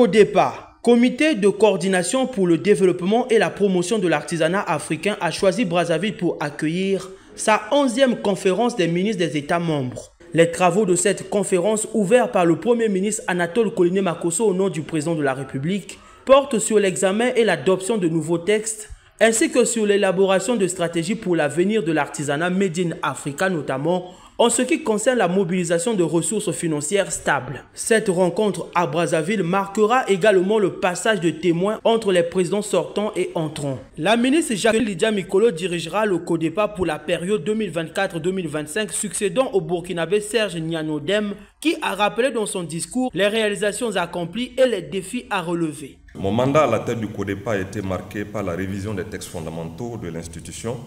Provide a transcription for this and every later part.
CODEPA, Comité de coordination pour le développement et la promotion de l'artisanat africain, a choisi Brazzaville pour accueillir sa 11e conférence des ministres des États membres. Les travaux de cette conférence, ouverte par le Premier ministre Anatole Koliné Makoso au nom du président de la République, portent sur l'examen et l'adoption de nouveaux textes, ainsi que sur l'élaboration de stratégies pour l'avenir de l'artisanat Médine Africa notamment en ce qui concerne la mobilisation de ressources financières stables. Cette rencontre à Brazzaville marquera également le passage de témoins entre les présidents sortants et entrants. La ministre Jacqueline Lydia Mikolo dirigera le CODEPA pour la période 2024-2025, succédant au Burkinabé Serge Nianodem, qui a rappelé dans son discours les réalisations accomplies et les défis à relever. Mon mandat à la tête du CODEPA a été marqué par la révision des textes fondamentaux de l'institution,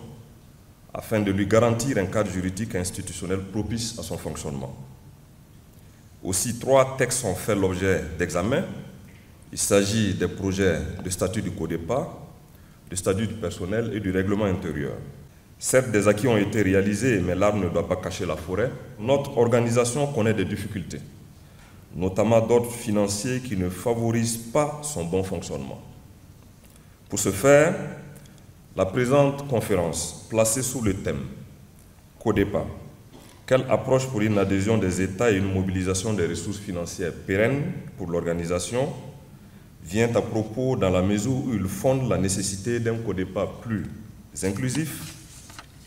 afin de lui garantir un cadre juridique et institutionnel propice à son fonctionnement. Aussi, trois textes ont fait l'objet d'examen. Il s'agit des projets de statut du CODEPA, du statut du personnel et du règlement intérieur. Certes, des acquis ont été réalisés, mais l'arbre ne doit pas cacher la forêt. Notre organisation connaît des difficultés, notamment d'ordre financier qui ne favorisent pas son bon fonctionnement. Pour ce faire, la présente conférence, placée sous le thème CODEPA, quelle approche pour une adhésion des États et une mobilisation des ressources financières pérennes pour l'organisation, vient à propos dans la mesure où il fonde la nécessité d'un CODEPA plus inclusif,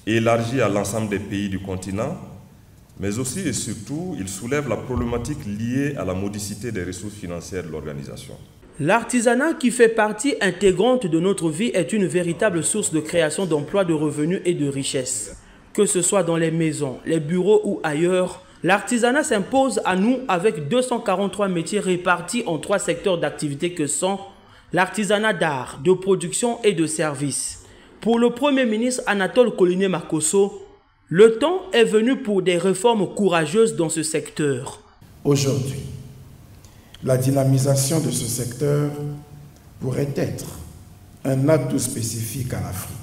élargi à l'ensemble des pays du continent, mais aussi et surtout, il soulève la problématique liée à la modicité des ressources financières de l'organisation. L'artisanat qui fait partie intégrante de notre vie est une véritable source de création d'emplois, de revenus et de richesses. Que ce soit dans les maisons, les bureaux ou ailleurs, l'artisanat s'impose à nous avec 243 métiers répartis en trois secteurs d'activité que sont l'artisanat d'art, de production et de services. Pour le Premier ministre Anatole Koliné Makoso, le temps est venu pour des réformes courageuses dans ce secteur. Aujourd'hui, la dynamisation de ce secteur pourrait être un atout spécifique à l'Afrique,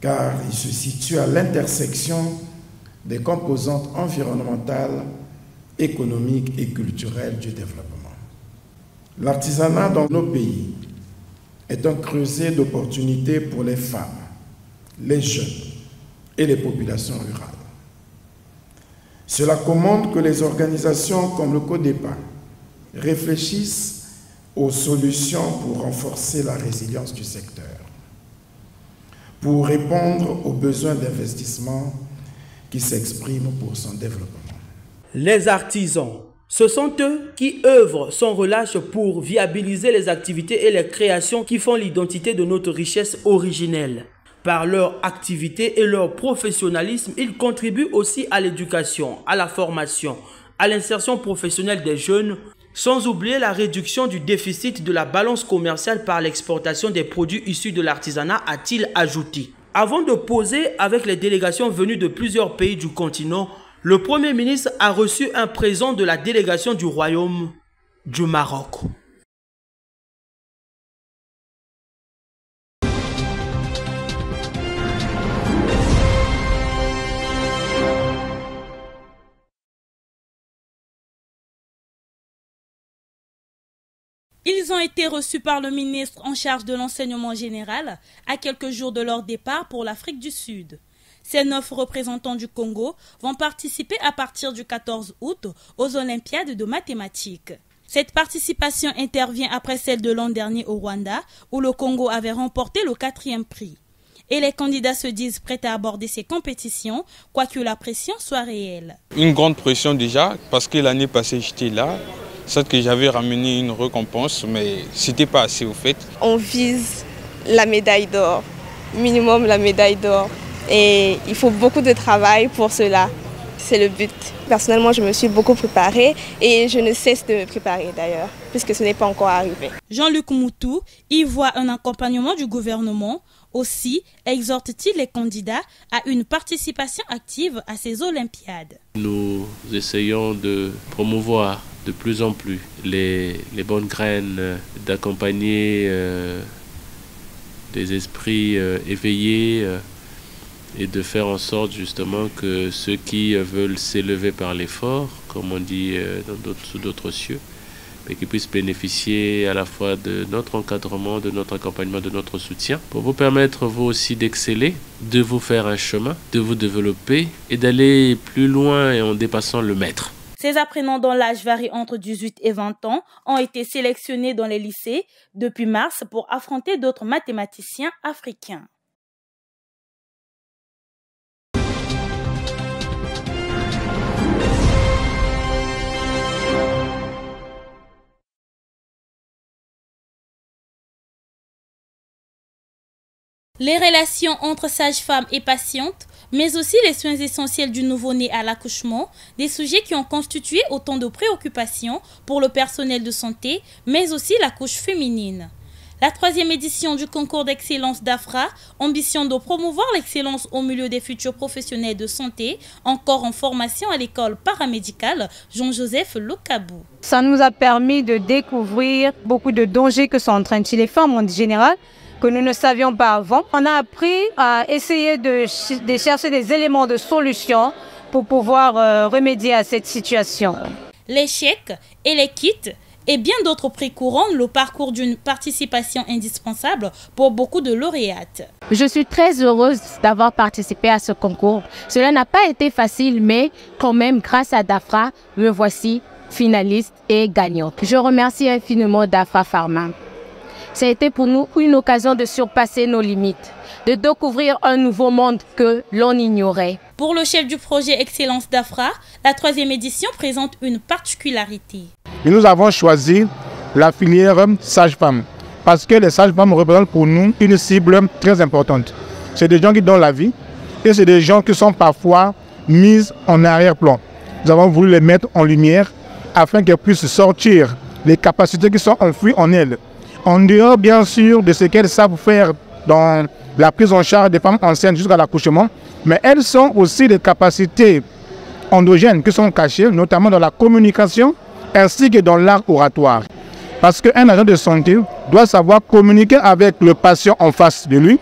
car il se situe à l'intersection des composantes environnementales, économiques et culturelles du développement. L'artisanat dans nos pays est un creuset d'opportunités pour les femmes, les jeunes et les populations rurales. Cela commande que les organisations comme le CODEPA réfléchissent aux solutions pour renforcer la résilience du secteur, pour répondre aux besoins d'investissement qui s'expriment pour son développement. Les artisans, ce sont eux qui œuvrent sans relâche pour viabiliser les activités et les créations qui font l'identité de notre richesse originelle. Par leur activité et leur professionnalisme, ils contribuent aussi à l'éducation, à la formation, à l'insertion professionnelle des jeunes, sans oublier la réduction du déficit de la balance commerciale par l'exportation des produits issus de l'artisanat, a-t-il ajouté. Avant de poser avec les délégations venues de plusieurs pays du continent, le Premier ministre a reçu un présent de la délégation du Royaume du Maroc. Ils ont été reçus par le ministre en charge de l'enseignement général à quelques jours de leur départ pour l'Afrique du Sud. Ces neuf représentants du Congo vont participer à partir du 14 août aux Olympiades de mathématiques. Cette participation intervient après celle de l'an dernier au Rwanda, où le Congo avait remporté le quatrième prix. Et les candidats se disent prêts à aborder ces compétitions, quoique la pression soit réelle. Une grande pression déjà, parce que l'année passée j'étais là, Sauf que j'avais ramené une récompense, mais c'était pas assez au fait. On vise la médaille d'or, minimum la médaille d'or. Et il faut beaucoup de travail pour cela. C'est le but. Personnellement, je me suis beaucoup préparée et je ne cesse de me préparer d'ailleurs, puisque ce n'est pas encore arrivé. Jean-Luc Moutou y voit un accompagnement du gouvernement Aussi exhorte-t-il les candidats à une participation active à ces Olympiades. Nous essayons de promouvoir de plus en plus les, bonnes graines, d'accompagner euh, des esprits euh, éveillés euh, et de faire en sorte justement que ceux qui veulent s'élever par l'effort, comme on dit dans sous d'autres cieux, et qui puissent bénéficier à la fois de notre encadrement, de notre accompagnement, de notre soutien, pour vous permettre vous aussi d'exceller, de vous faire un chemin, de vous développer et d'aller plus loin et en dépassant le maître. Ces apprenants dont l'âge varie entre 18 et 20 ans ont été sélectionnés dans les lycées depuis mars pour affronter d'autres mathématiciens africains. Les relations entre sages-femmes et patientes, mais aussi les soins essentiels du nouveau-né à l'accouchement, des sujets qui ont constitué autant de préoccupations pour le personnel de santé, mais aussi la couche féminine. La troisième édition du concours d'excellence d'AFRA ambitionne de promouvoir l'excellence au milieu des futurs professionnels de santé, encore en formation à l'école paramédicale Jean-Joseph Locabou. Ça nous a permis de découvrir beaucoup de dangers que sont en train de les femmes en général, que nous ne savions pas avant. On a appris à essayer de, chercher des éléments de solution pour pouvoir euh, remédier à cette situation. Les chèques et les kits et bien d'autres prix courants le parcours d'une participation indispensable pour beaucoup de lauréates. Je suis très heureuse d'avoir participé à ce concours. Cela n'a pas été facile, mais quand même, grâce à DAFRA, me voici finaliste et gagnante. Je remercie infiniment DAFRA Pharma. Ça a été pour nous une occasion de surpasser nos limites, de découvrir un nouveau monde que l'on ignorait. Pour le chef du projet Excellence d'Afra, la troisième édition présente une particularité. nous avons choisi la filière sage-femme parce que les sages-femmes représentent pour nous une cible très importante. C'est des gens qui donnent la vie et c'est des gens qui sont parfois mis en arrière-plan. Nous avons voulu les mettre en lumière afin qu'elles puissent sortir les capacités qui sont enfouies en elles en dehors bien sûr de ce qu'elles savent faire dans la prise en charge des femmes enceintes jusqu'à l'accouchement, mais elles sont aussi des capacités endogènes qui sont cachées, notamment dans la communication ainsi que dans l'art oratoire. Parce qu'un agent de santé doit savoir communiquer avec le patient en face de lui,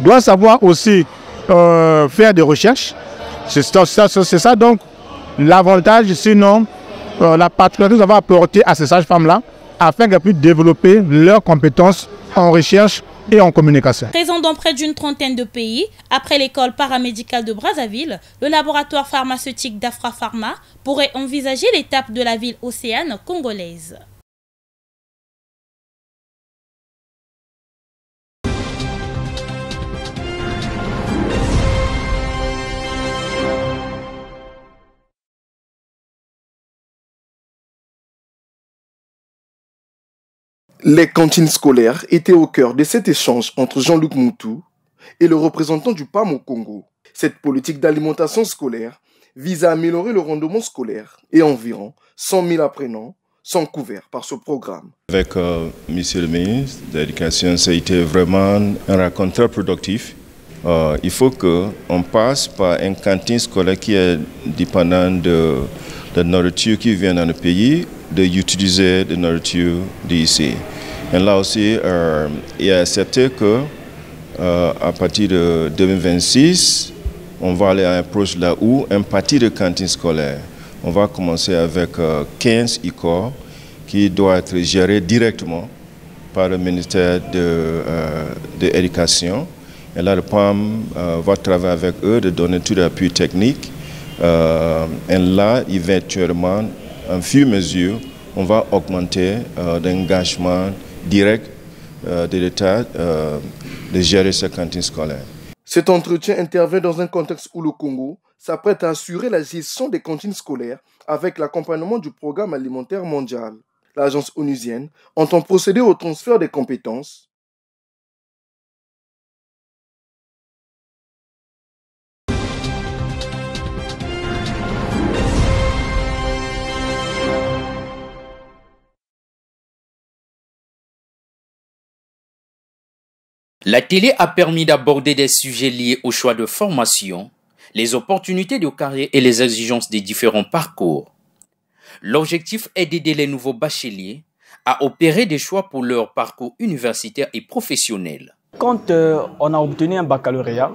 doit savoir aussi euh, faire des recherches. C'est ça, ça, donc l'avantage, sinon euh, la particularité que nous avons apporté à ces sages-femmes-là, afin qu'elles puissent développer leurs compétences en recherche et en communication. Présent dans près d'une trentaine de pays, après l'école paramédicale de Brazzaville, le laboratoire pharmaceutique d'Afra Pharma pourrait envisager l'étape de la ville océane congolaise. Les cantines scolaires étaient au cœur de cet échange entre Jean-Luc Moutou et le représentant du PAM au Congo. Cette politique d'alimentation scolaire vise à améliorer le rendement scolaire et environ 100 000 apprenants sont couverts par ce programme. Avec euh, Monsieur le ministre de l'Éducation, ça a été vraiment un rencontre productif. Euh, il faut qu'on passe par une cantine scolaire qui est dépendante de la nourriture qui vient dans le pays, d'utiliser la nourriture d'ici. Et là aussi, euh, il est certain que euh, à partir de 2026, on va aller à un proche là où un parti de cantine scolaire. On va commencer avec 15 euh, ICOR qui doit être géré directement par le ministère de, l'Éducation. Et là, le PAM va travailler avec eux de donner tout l'appui technique. et là, éventuellement, en fur et mesure, on va augmenter l'engagement direct euh, de l'État euh, de gérer ces cantines scolaires. Cet entretien intervient dans un contexte où le Congo s'apprête à assurer la gestion des cantines scolaires avec l'accompagnement du programme alimentaire mondial. L'agence onusienne entend procéder au transfert des compétences La télé a permis d'aborder des sujets liés au choix de formation, les opportunités de carrière et les exigences des différents parcours. L'objectif est d'aider les nouveaux bacheliers à opérer des choix pour leur parcours universitaire et professionnel. Quand euh, on a obtenu un baccalauréat,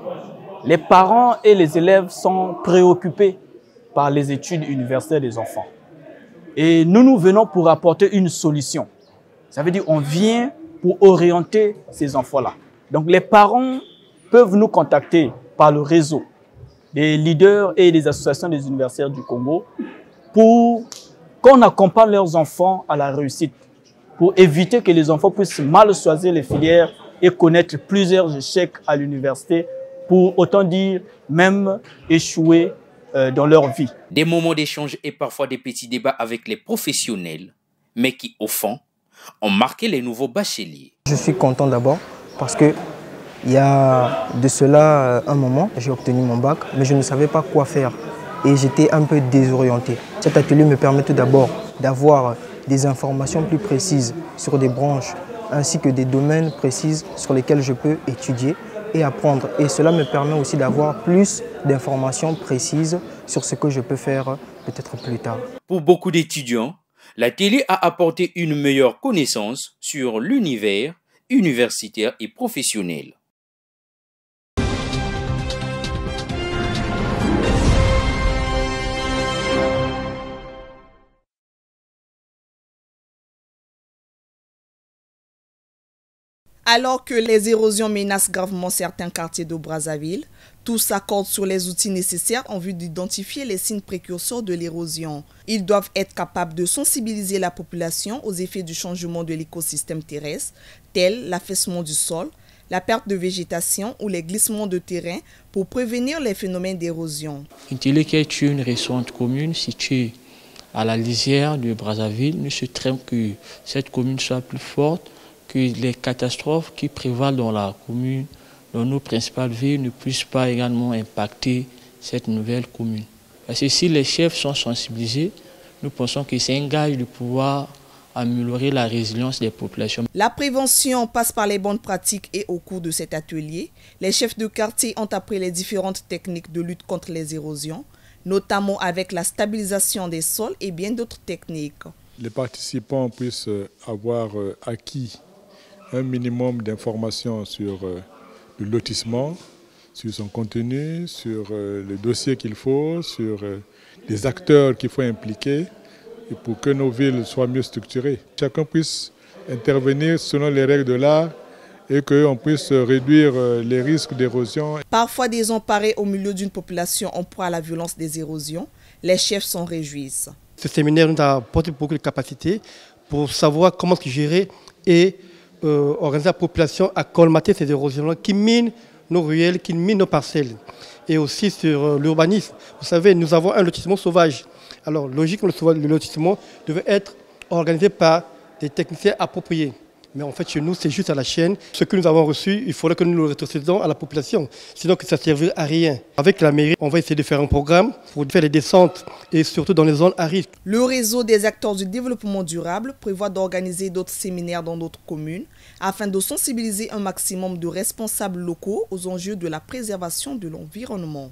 les parents et les élèves sont préoccupés par les études universitaires des enfants. Et nous, nous venons pour apporter une solution. Ça veut dire on vient pour orienter ces enfants-là. Donc les parents peuvent nous contacter par le réseau des leaders et des associations des universitaires du Congo pour qu'on accompagne leurs enfants à la réussite, pour éviter que les enfants puissent mal choisir les filières et connaître plusieurs échecs à l'université, pour autant dire même échouer euh, dans leur vie. Des moments d'échange et parfois des petits débats avec les professionnels, mais qui au fond ont marqué les nouveaux bacheliers. Je suis content d'abord parce que il y a de cela euh, un moment, j'ai obtenu mon bac, mais je ne savais pas quoi faire et j'étais un peu désorienté. Cet atelier me permet tout d'abord d'avoir des informations plus précises sur des branches ainsi que des domaines précis sur lesquels je peux étudier et apprendre. Et cela me permet aussi d'avoir plus d'informations précises sur ce que je peux faire peut-être plus tard. Pour beaucoup d'étudiants, la télé a apporté une meilleure connaissance sur l'univers universitaire et professionnel. Alors que les érosions menacent gravement certains quartiers de Brazzaville, tous s'accordent sur les outils nécessaires en vue d'identifier les signes précurseurs de l'érosion. Ils doivent être capables de sensibiliser la population aux effets du changement de l'écosystème terrestre, tels l'affaissement du sol, la perte de végétation ou les glissements de terrain pour prévenir les phénomènes d'érosion. Une est une récente commune située à la lisière de Brazzaville. Nous souhaitons que cette commune soit plus forte que les catastrophes qui prévalent dans la commune, dans nos principales villes, ne puissent pas également impacter cette nouvelle commune. Parce que si les chefs sont sensibilisés, nous pensons que c'est un gage de pouvoir améliorer la résilience des populations. La prévention passe par les bonnes pratiques et au cours de cet atelier, les chefs de quartier ont appris les différentes techniques de lutte contre les érosions, notamment avec la stabilisation des sols et bien d'autres techniques. Les participants puissent avoir euh, acquis un minimum d'informations sur euh, le lotissement, sur son contenu, sur euh, le dossier qu'il faut, sur euh, les acteurs qu'il faut impliquer et pour que nos villes soient mieux structurées. Chacun puisse intervenir selon les règles de l'art et qu'on puisse réduire les risques d'érosion. Parfois désemparés au milieu d'une population en proie à la violence des érosions, les chefs s'en réjouissent. Ce séminaire nous a apporté beaucoup de capacités pour savoir comment gérer et euh, organiser la population à colmater ces érosions qui minent nos ruelles, qui minent nos parcelles. Et aussi sur euh, l'urbanisme. Vous savez, nous avons un lotissement sauvage. Alors, logiquement, le lotissement devait être organisé par des techniciens appropriés. Mais en fait, chez nous, c'est juste à la chaîne. Ce que nous avons reçu, il faudrait que nous le rétrocédions à la population. Sinon, que ça ne servirait à rien. Avec la mairie, on va essayer de faire un programme pour faire les descentes et surtout dans les zones à risque. Le réseau des acteurs du développement durable prévoit d'organiser d'autres séminaires dans d'autres communes afin de sensibiliser un maximum de responsables locaux aux enjeux de la préservation de l'environnement.